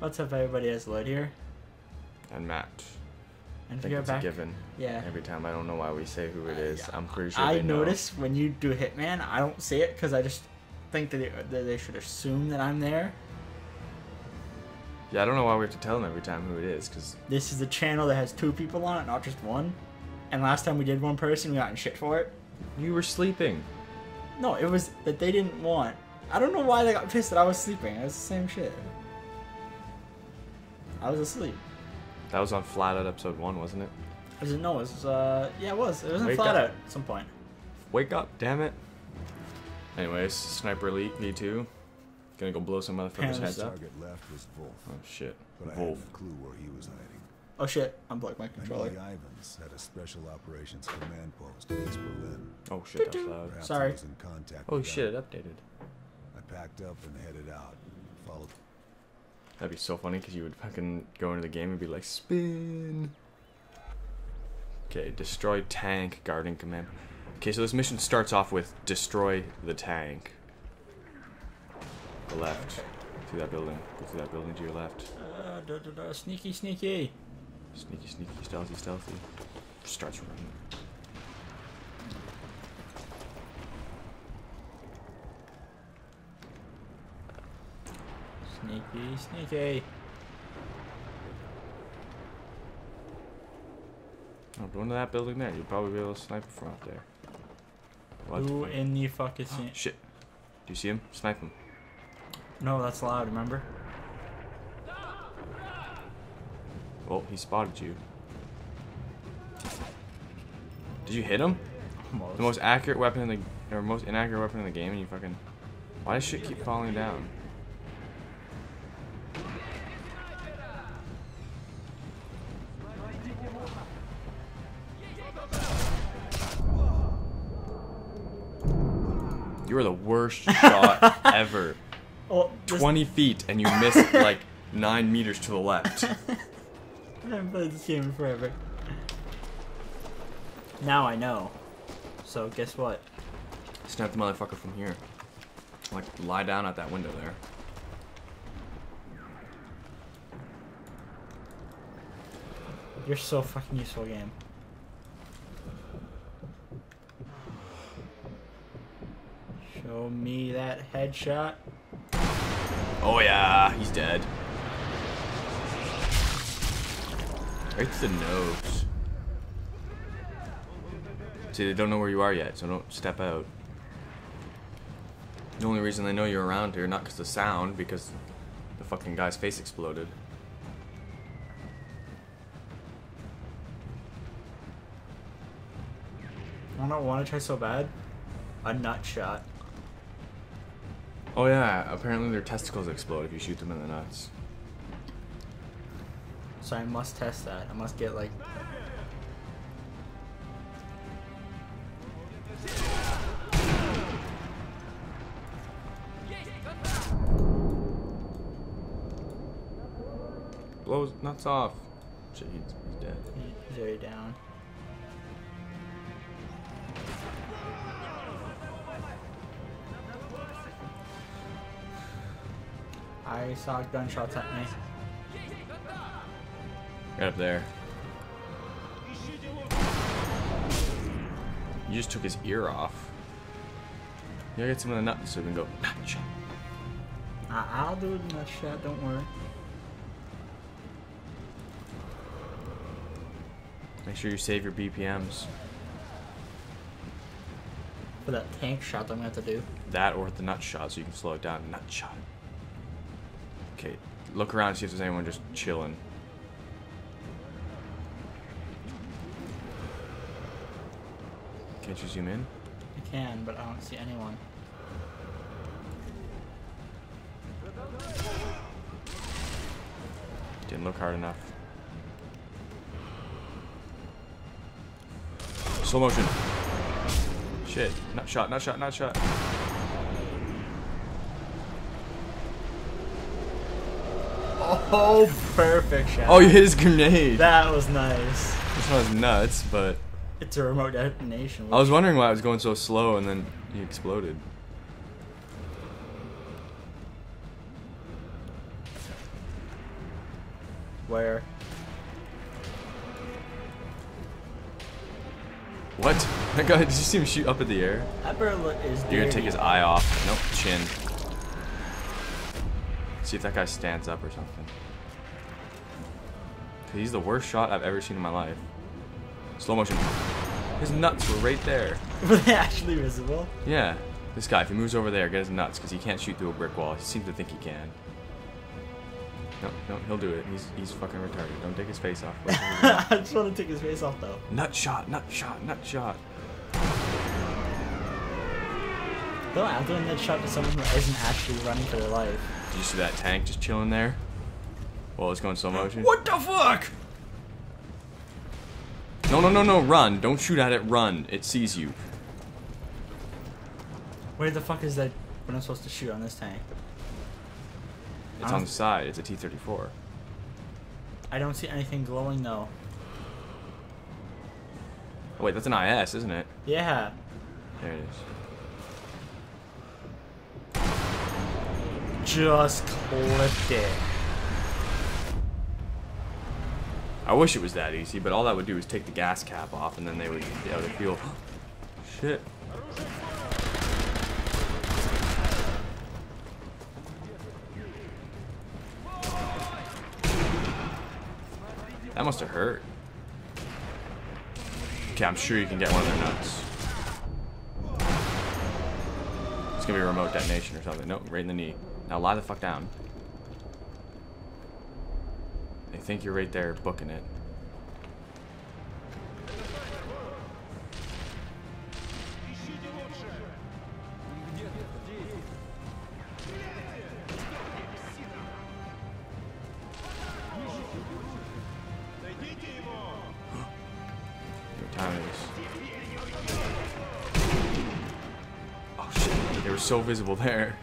What's up, everybody? It's Lloyd here. And Matt. And I think it's back, a given. yeah. Every time I don't know why we say who it uh, is. I'm pretty sure I they know. notice when you do Hitman, I don't say it because I just think that, it, that they should assume that I'm there. Yeah, I don't know why we have to tell them every time who it is, because This is a channel that has two people on it, not just one. And last time we did one person, we got in shit for it. you were sleeping. No, it was that they didn't want. I don't know why they got pissed that I was sleeping. It was the same shit. I was asleep. That was on Flat Out episode one, wasn't it? I didn't know. It was, uh, yeah, it was. It was in Wake flat up. out at some point. Wake up, damn it. Anyways, Sniper Elite V2. Gonna go blow some motherfuckers' heads up. Target left was Wolf, Oh shit. but I Wolf. had no clue where he was hiding. Oh shit, unplugged my I know controller. the Ivans had a special operations command post in East Berlin. Oh shit, that was loud. Perhaps Sorry. he was in contact Holy with shit, it updated. I packed up and headed out. Followed That'd be so funny because you would fucking go into the game and be like, spin. Okay, destroy tank guarding command. Okay, so this mission starts off with destroy the tank. The left. Through that building. Go through that building to your left. Uh, da, da, da, sneaky, sneaky. Sneaky, sneaky, stealthy, stealthy. Starts running. Sneaky, sneaky. Oh, go into that building there. You'll probably be able to snipe from out there. What? Who in the fuck is oh, scene? Shit. Do you see him? Snipe him. No, that's loud, remember? Well, he spotted you. Did you hit him? Almost. The most accurate weapon in the or most inaccurate weapon in the game, and you fucking. Why does shit keep falling down? Are the worst shot ever. This, 20 feet, and you missed like 9 meters to the left. I haven't played this game in forever. Now I know. So guess what? Snap the motherfucker from here. Like, lie down at that window there. You're so fucking useful, game. Show me that headshot. Oh yeah, he's dead. Right to the nose. See, they don't know where you are yet, so don't step out. The only reason they know you're around here, not because the sound, because the fucking guy's face exploded. I don't want to try so bad. A nut shot. Oh yeah, apparently their testicles explode if you shoot them in the nuts. So I must test that. I must get like. Blows nuts off. Shit, he's, he's dead. He's already down. I saw gunshots at me. Right up there. You just took his ear off. You gotta get some of the nuts so we can go nut shot. I- I'll do the nut shot. Don't worry. Make sure you save your BPMs. For that tank shot that I'm gonna have to do. That or the nut shot so you can slow it down. Nut shot. Okay, look around and see if there's anyone just chilling. Can't you zoom in? I can, but I don't see anyone. Didn't look hard enough. Slow motion. Shit. Not shot, not shot, not shot. Oh, perfect shot. Oh, you hit his grenade. That was nice. This one's nuts, but It's a remote detonation. I was wondering why I was going so slow and then he exploded. Where? What? That guy, did you see him shoot up in the air? That bird is. You're gonna take his eye off. Nope, chin. See if that guy stands up or something. He's the worst shot I've ever seen in my life. Slow motion. His nuts were right there. Were they actually visible? Yeah. This guy, if he moves over there, get his nuts, because he can't shoot through a brick wall. He seems to think he can. No, no, he'll do it. He's he's fucking retarded. Don't take his face off. I just want to take his face off though. nut shot, nut shot, nut shot. Don't I'm doing that shot to someone who isn't actually running for their life. Did you see that tank just chilling there? While it's going slow motion? What the fuck? No, no, no, no, run. Don't shoot at it, run. It sees you. Where the fuck is that? when I'm supposed to shoot on this tank? It's on the side. It's a T-34. I don't see anything glowing though. Oh, wait, that's an IS, isn't it? Yeah. There it is. Just clipped it. I wish it was that easy, but all that would do is take the gas cap off, and then they would get able to fuel. Shit. That must have hurt. Okay, I'm sure you can get one of their nuts. It's gonna be a remote detonation or something. Nope, right in the knee. Now lie the fuck down. They think you're right there booking it. Oh shit, they were so visible there.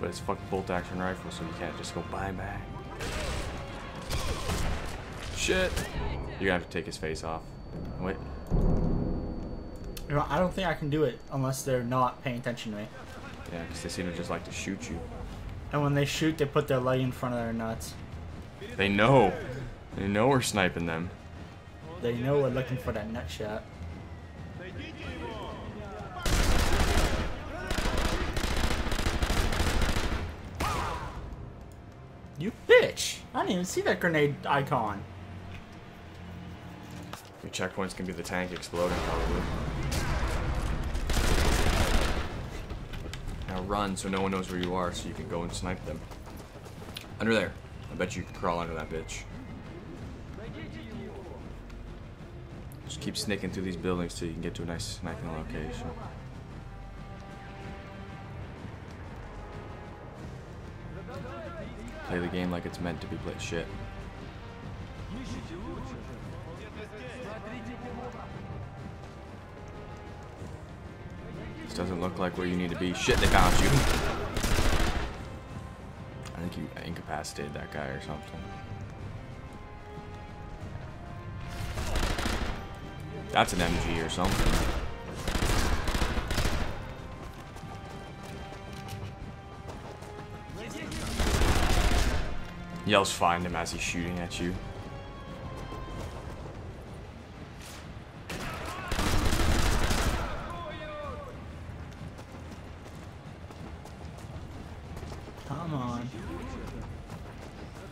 But it's a fucking bolt action rifle, so you can't just go bang bang. Shit! You're gonna have to take his face off. Wait. You know, I don't think I can do it unless they're not paying attention to me. Yeah, because they seem to just like to shoot you. And when they shoot, they put their leg in front of their nuts. They know. They know we're sniping them. They know we're looking for that nut shot. You bitch! I didn't even see that grenade icon. Your checkpoint's gonna be the tank exploding, probably. Now run so no one knows where you are so you can go and snipe them. Under there. I bet you can crawl under that bitch. Just keep sneaking through these buildings till you can get to a nice sniping location. Play the game like it's meant to be played. Shit. This doesn't look like where you need to be. Shit, they found you. I think you incapacitated that guy or something. That's an MG or something. Yells find him as he's shooting at you. Come on.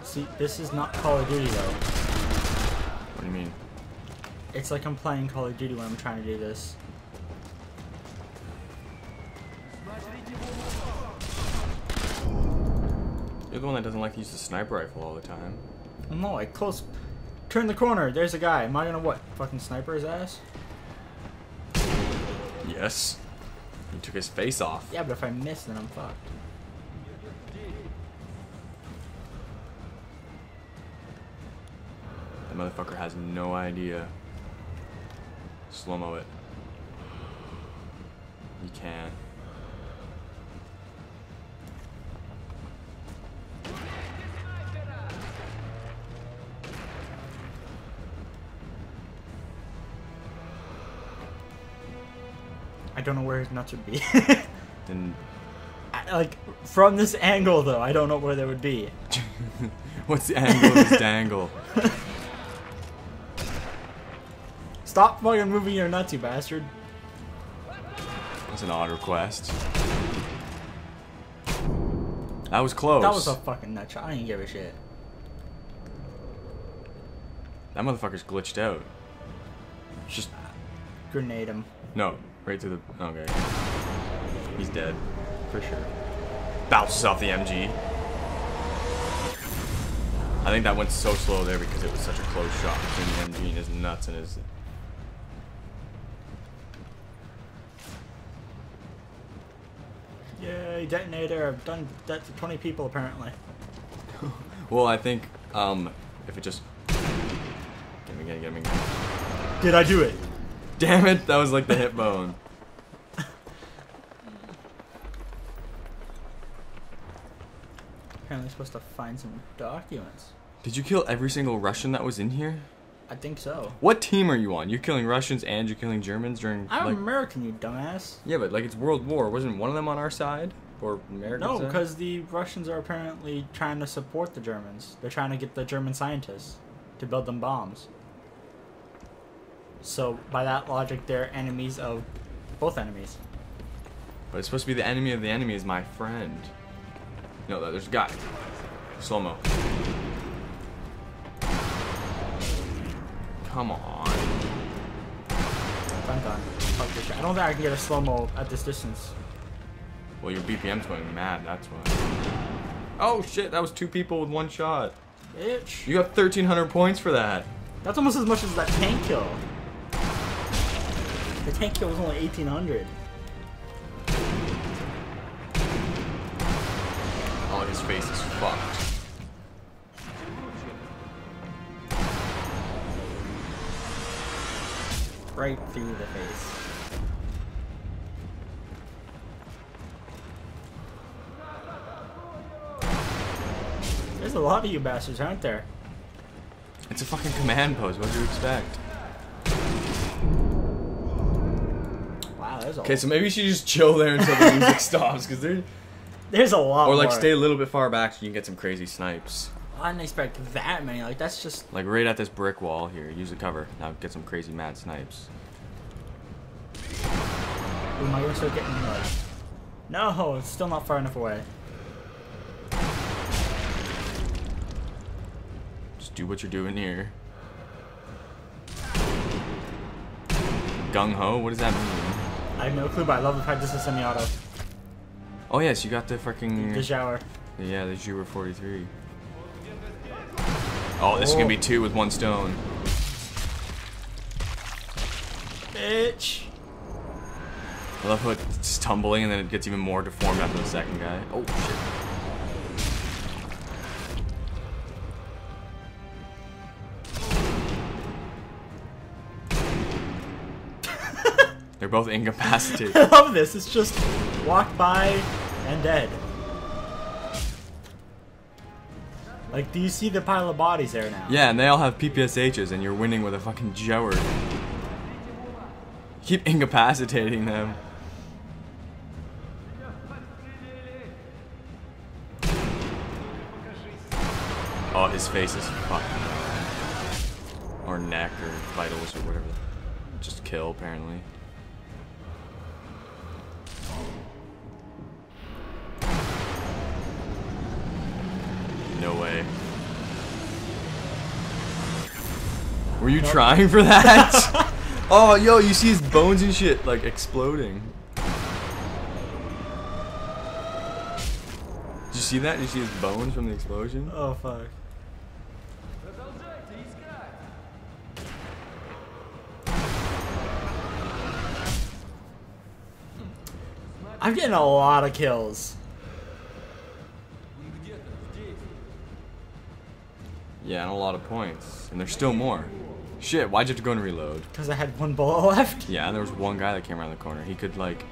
See, this is not Call of Duty though. What do you mean? It's like I'm playing Call of Duty when I'm trying to do this. You're the one that doesn't like to use the sniper rifle all the time. No, I close. Turn the corner. There's a guy. Am I gonna what? Fucking sniper his ass? Yes. He took his face off. Yeah, but if I miss, then I'm fucked. That motherfucker has no idea. Slow mo it. You can. Don't know where his nuts would be. Then I- like from this angle, though, I don't know where they would be. What's the angle of this dangle? Stop fucking moving your nuts, you bastard. That's an odd request. That was close. That was a fucking nut shot. I didn't give a shit. That motherfucker's glitched out. Just Grenade him. no, right to the. Okay, he's dead for sure. Bounces off the MG. I think that went so slow there because it was such a close shot between the MG and his nuts and his. Yay, detonator. I've done that to 20 people apparently. Well, I think um, if it just. Get me again, get me again. Did I do it? Damn it! That was like the hip bone. Apparently supposed to find some documents. Did you kill every single Russian that was in here? I think so. What team are you on? You're killing Russians and you're killing Germans during. I'm like, American, you dumbass. Yeah, but like it's World War. Wasn't one of them on our side or American No, because the Russians are apparently trying to support the Germans. They're trying to get the German scientists to build them bombs. So, by that logic, they're enemies of both enemies. But it's supposed to be the enemy of the enemy is my friend. No, there's a guy. Slow mo. Come on. I'm done. Fuck this shit. I don't think I can get a slow mo at this distance. Well, your BPM's going mad. That's why. Oh shit! That was two people with one shot. Bitch. You got 1,300 points for that. That's almost as much as that tank kill. The tank kill was only 1800. Oh, his face is fucked. Right through the face. There's a lot of you bastards, aren't there? It's a fucking command post. What do you expect? There's Okay, so maybe you should just chill there until the music stops, because they're there's a lot. or like more. stay a little bit far back so you can get some crazy snipes. I didn't expect that many. Like that's just Like right at this brick wall here. Use the cover. Now get some crazy mad snipes. Ooh, my ears are getting. No, it's still not far enough away. Just do what you're doing here. Gung ho? What does that mean? I have no clue, but I love the fact this is semi-auto. Oh yes, you got the freaking The shower. yeah, the Gewehr 43. Oh, this is gonna be oh. two with one stone. Bitch. I love how it's tumbling and then it gets even more deformed after the second guy. Oh shit. They're both incapacitated. I love this. It's just walk by and dead. Like, do you see the pile of bodies there now? Yeah, and they all have PPSHs, and you're winning with a fucking Gewehr. Keep incapacitating them. Oh, his face is fucking. Or neck, or vitals, or whatever. Just kill, apparently. Were you trying for that? oh, yo, you see his bones and shit like exploding. Did you see that? Did you see his bones from the explosion? Oh, fuck. I'm getting a lot of kills. Yeah, and a lot of points. And there's still more. Shit, why'd you have to go and reload? Because I had one bullet left. Yeah, and there was one guy that came around the corner. He could, like.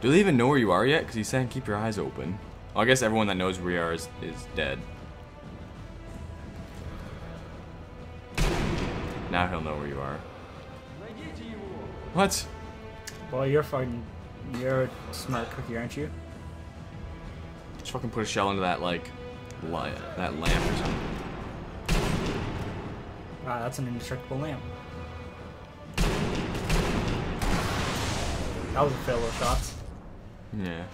Do they even know where you are yet? Because he's saying keep your eyes open. Well, I guess everyone that knows where you are is, is dead. Now he'll know where you are. What? Well, you're fucking. You're a smart cookie, aren't you? Just fucking put a shell into that, like, li- that lamp or something. Wow, that's an indestructible lamp. That was a fail of shots. Yeah.